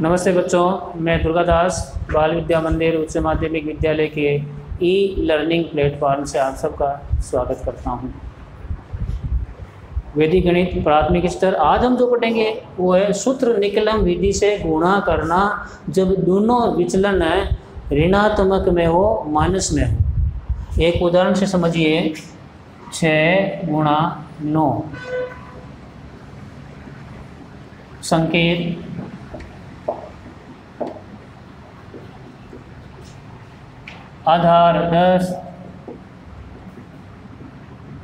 नमस्ते बच्चों, मैं दुर्गादास बाल विद्या मंदिर, उच्च माध्यमिक विद्यालय के ई लर्निंग प्लेटफॉर्म से आप सबका स्वागत करता हूँ। वैदिक गणित प्राथमिक स्तर, आज हम जो पढ़ेंगे, वो है सूत्र निकलम विधि से गुणा करना। जब दोनों विचलन ऋणात्मक में हो, माइनस में हो। एक उदाहरण से समझिए। छः गुणा नौ। संकेत आधार दस।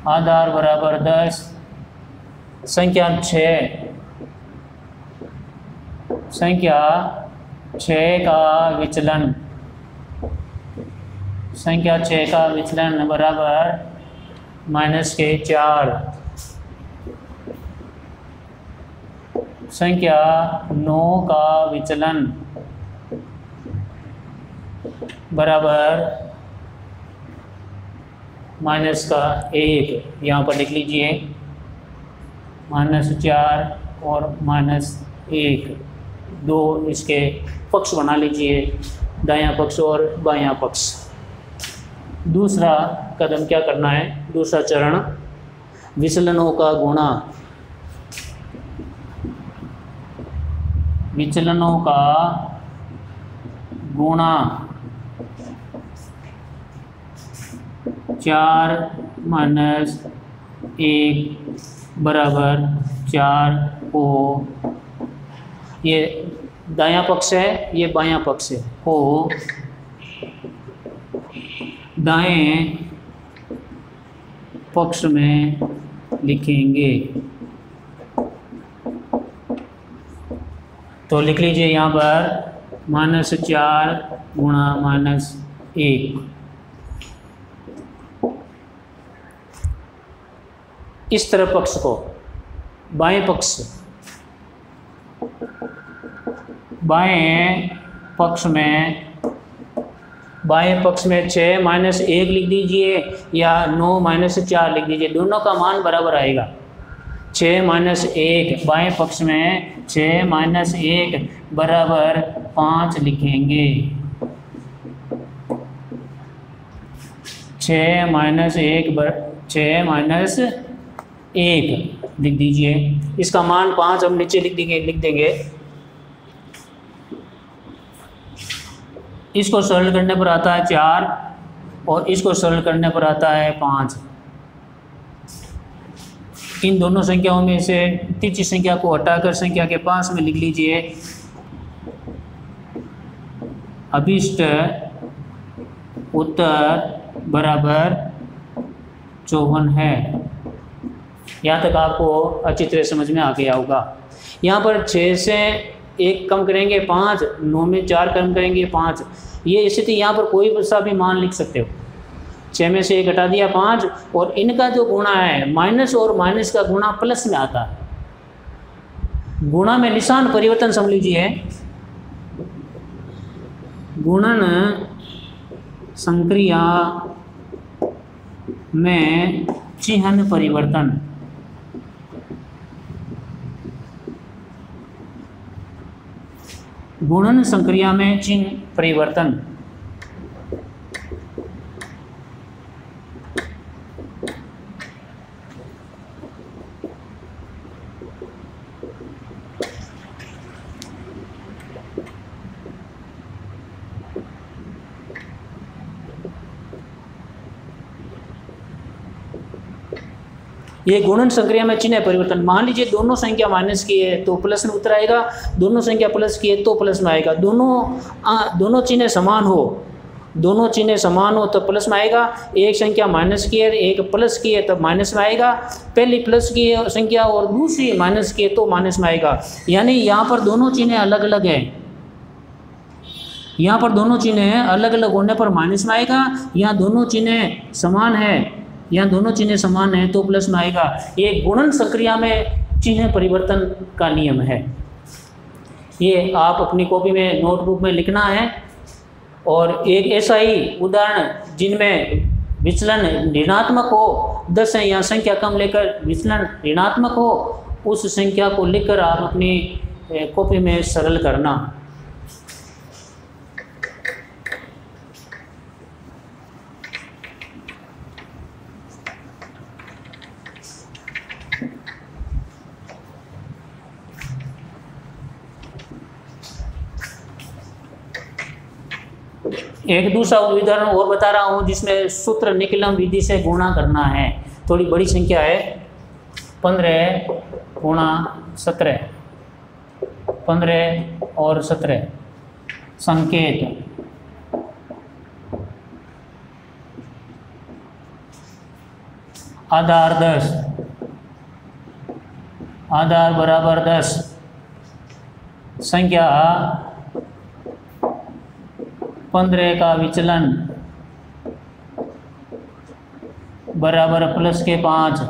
आधार बराबर दस। संख्या छ। संख्या छ का विचलन। संख्या छः का विचलन बराबर माइनस के चार। संख्या नौ का विचलन। बराबर माइनस का एक। यहाँ पर लिख लीजिए। माइनस चार और माइनस एक। दो इसके पक्ष बना लीजिए। दायां पक्ष और बायां पक्ष। दूसरा कदम क्या करना है? दूसरा चरण। विचलनों का गुणा। विचलनों का गुणा। चार माइनस एक बराबर चार हो। ये दाया पक्ष है, ये बाया पक्ष है। हो। दाएँ पक्ष में लिखेंगे। तो लिख लीजिए यहाँ पर, माइनस चार गुणा माइनस एक। इस तरफ़ पक्ष को, बाएँ पक्ष। बाएँ पक्ष में, बाएँ पक्ष में छः माइनस एक लिख दीजिए या नौ माइनस चार लिख दीजिए, दोनों का मान बराबर आएगा। छः माइनस एक, बाएँ पक्ष में छः माइनस एक बराबर पाँच लिखेंगे। छः माइनस एक बर छः माइनस एक लिख दीजिए। इसका मान पाँच, हम नीचे लिख देंगे लिख देंगे। इसको सरल करने पर आता है चार और इसको सरल करने पर आता है पाँच। इन दोनों संख्याओं में से तीसरी संख्या को हटाकर संख्या के पास में लिख लीजिए। अभिष्ट उत्तर बराबर चौवन है। यहाँ तक आपको अच्छी तरह समझ में आ गया होगा यहाँ पर छः से एक कम करेंगे, पाँच, नौ में चार कम करेंगे, पाँच। ये स्थिति यहाँ पर कोई सा भी मान लिख सकते हो। छः में से एक घटा दिया, पाँच, और इनका जो गुणा है, माइनस और माइनस का गुणा प्लस में आता है। गुणा में निशान परिवर्तन समझ लीजिए। गुणन संक्रिया में चिन्ह परिवर्तन। गुणन संक्रिया में चिन्ह परिवर्तन। ये गुणन संक्रिया में चिन्ह परिवर्तन। मान लीजिए दोनों संख्या माइनस की है तो प्लस में उतर आएगा। दोनों संख्या प्लस की है तो प्लस में आएगा। दोनों आ, दोनों चिन्ह समान हो दोनों चिन्ह समान हो तो प्लस में आएगा। एक संख्या माइनस की है एक प्लस की है तब माइनस में आएगा। पहली प्लस की संख्या और दूसरी माइनस की है तो माइनस में आएगा। यानी यहाँ पर दोनों चिन्ह अलग अलग हैं। यहाँ पर दोनों चिन्ह अलग अलग होने पर माइनस में आएगा। यहाँ दोनों चिन्ह समान है। यहाँ दोनों चिन्ह समान हैं तो प्लस में आएगा। ये गुणन संक्रिया में चिन्ह परिवर्तन का नियम है। ये आप अपनी कॉपी में नोटबुक में लिखना है और एक ऐसा ही उदाहरण जिनमें विचलन ऋणात्मक हो, दस है या संख्या कम लेकर विचलन ऋणात्मक हो, उस संख्या को लिखकर आप अपनी कॉपी में सरल करना। एक दूसरा उदाहरण और बता रहा हूँ, जिसमें सूत्र निकलम विधि से गुणा करना है। थोड़ी बड़ी संख्या है। पंद्रह गुणा सत्रह। पंद्रह और सत्रह। संकेत। आधार दस। आधार बराबर दस। संख्या पंद्रह का विचलन बराबर प्लस के पाँच।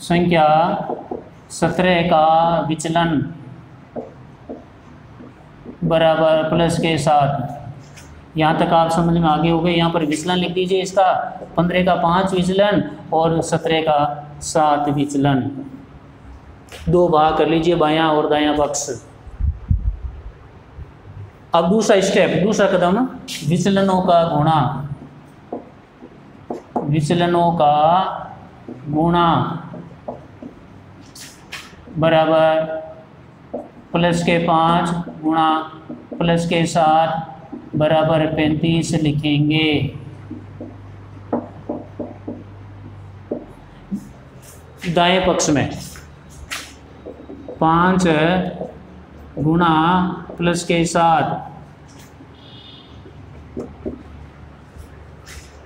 संख्या सत्रह का विचलन बराबर प्लस के साथ। यहाँ तक आप समझ में आगे हो गए, यहाँ पर विचलन लिख दीजिए इसका। पंद्रह का पाँच विचलन और सत्रह का सात विचलन। दो भाग कर लीजिए, बायां और दायां पक्ष। अब दूसरा स्टेप दूसरा कदम, विचलनों का गुणा। विचलनों का गुणा बराबर प्लस के पाँच गुणा प्लस के सात बराबर पैंतीस लिखेंगे। दाएँ पक्ष में पाँच गुणा प्लस के साथ।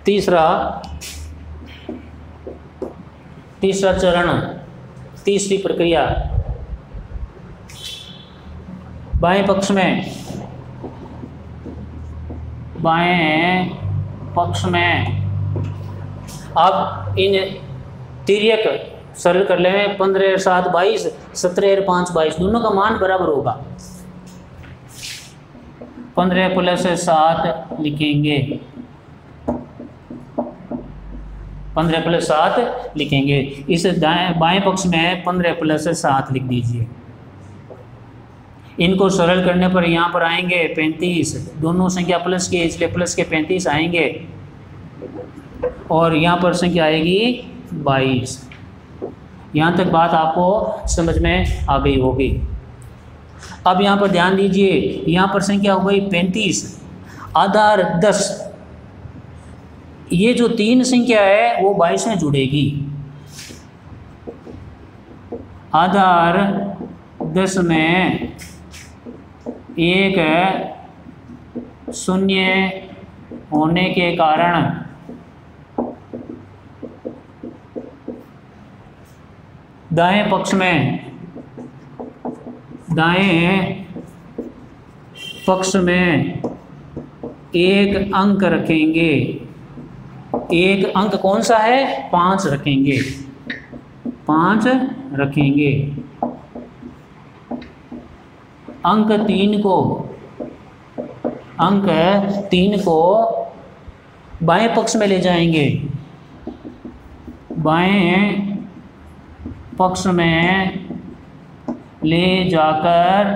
तीसरा तीसरा चरण, तीसरी प्रक्रिया। बाएँ पक्ष में, बाएँ पक्ष में। आप इन तिरक सरल कर ले, पंद्रह सात, बाईस, सत्रह पाँच, बाईस। दोनों का मान बराबर होगा। पंद्रह प्लस सात लिखेंगे। पंद्रह प्लस सात लिखेंगे। इस दाएँ, बाएँ पक्ष में पंद्रह प्लस सात लिख दीजिए। इनको सरल करने पर यहाँ पर आएँगे पैंतीस। दोनों संख्या प्लस के, इसलिए प्लस के पैंतीस आएँगे। और यहाँ पर संख्या आएगी बाईस। यहाँ तक बात आपको समझ में आ गई होगी। अब यहाँ पर ध्यान दीजिए, यहाँ पर संख्या हो गई पैंतीस, आधार दस। ये जो तीन संख्या है, वो बाईस में जुड़ेगी। आधार दस में एक शून्य होने के कारण दाएँ पक्ष में, दाएँ पक्ष में एक अंक रखेंगे। एक अंक कौन सा है? पाँच रखेंगे। पाँच रखेंगे। अंक तीन को, अंक तीन को बाएँ पक्ष में ले जाएँगे। बाएँ पक्ष में ले जाकर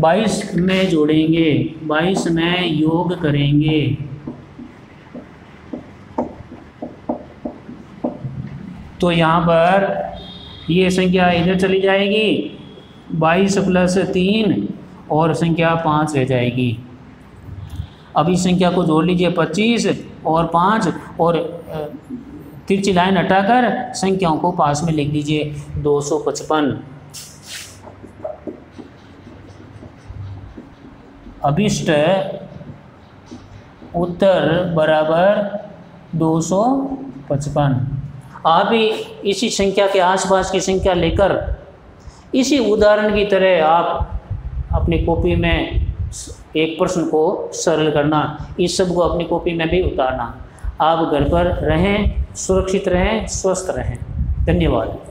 22 में जोड़ेंगे 22 में योग करेंगे। तो यहाँ पर ये संख्या इधर चली जाएगी, बाईस प्लस तीन और संख्या पाँच रह जाएगी। इस संख्या को जोड़ लीजिए पच्चीस और पाँच और तिरछी लाइन हटाकर संख्याओं को पास में लिख दीजिए। दो सौ पचपन। अभिष्ट उत्तर बराबर दो सौ पचपन। आप इसी संख्या के आसपास की संख्या लेकर इसी उदाहरण की तरह आप अपनी कॉपी में एक प्रश्न को सरल करना, इस सबको अपनी कॉपी में भी उतारना। आप घर पर रहें सुरक्षित रहें स्वस्थ रहें। धन्यवाद।